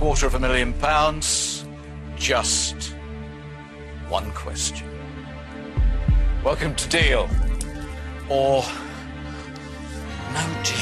quarter of a million pounds. Just one question. Welcome to Deal or No Deal.